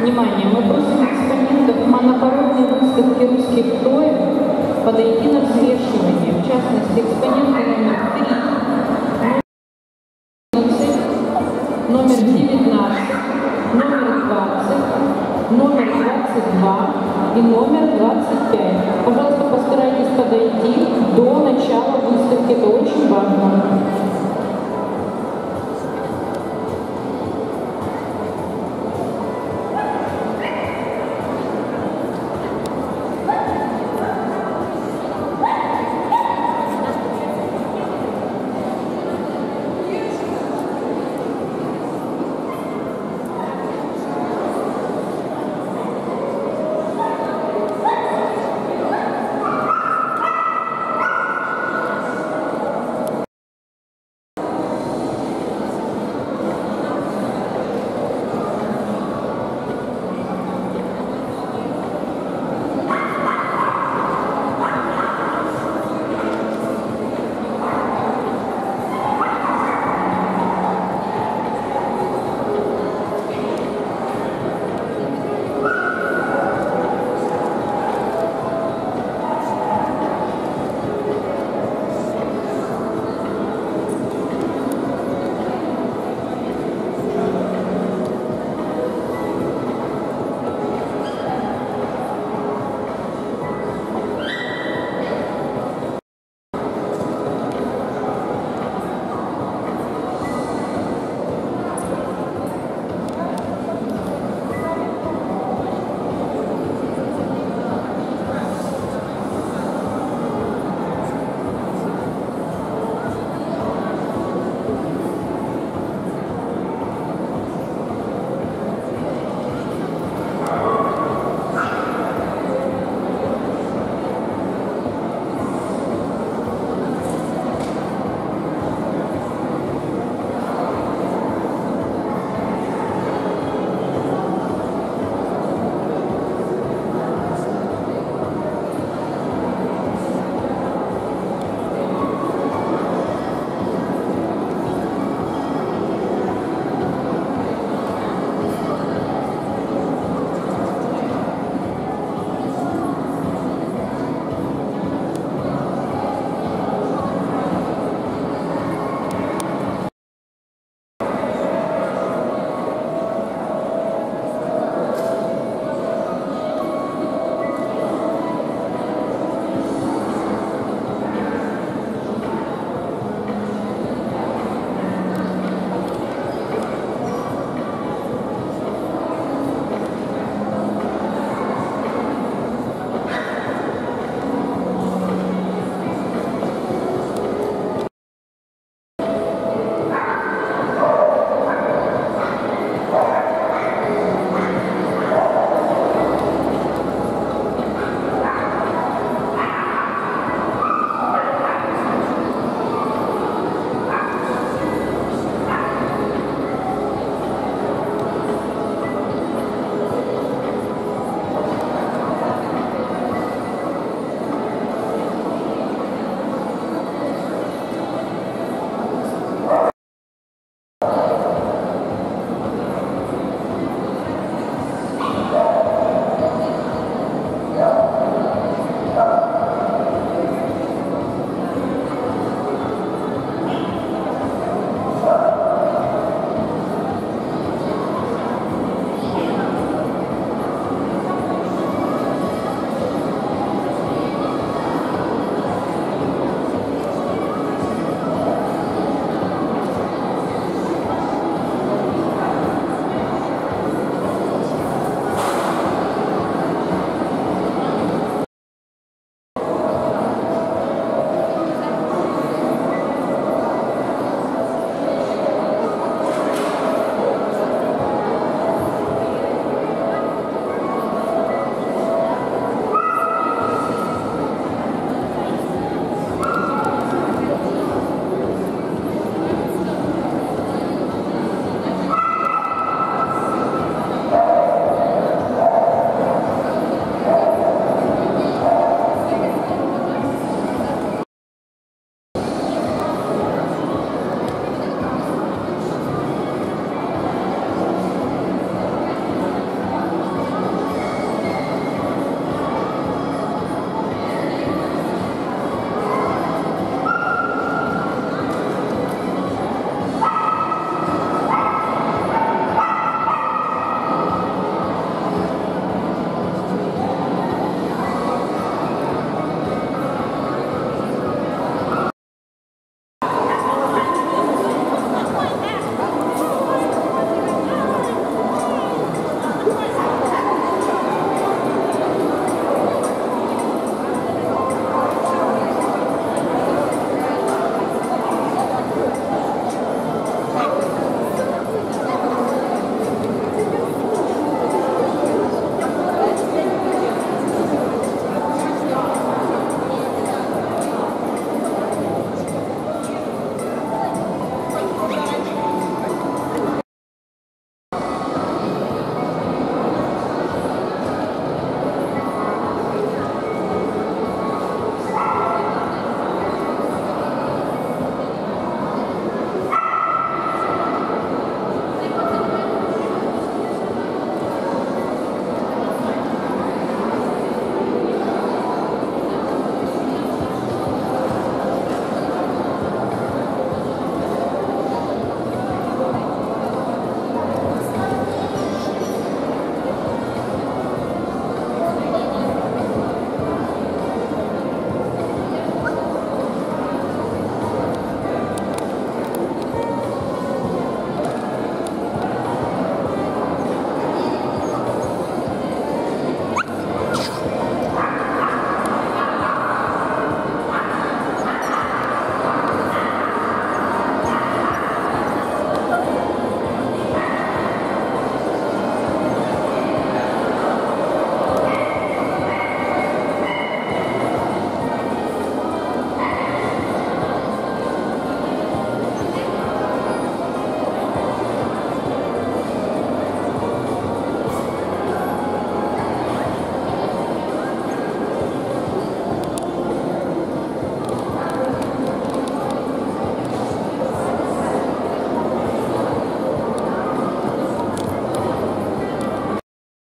Внимание, Мы просим экспонентов монопородной выставки русских троек подойти на взвешивание. В частности, экспоненты номер 3, номер 19, номер 20, номер 22 и номер 25. Пожалуйста, постарайтесь подойти до начала выставки. Это очень важно.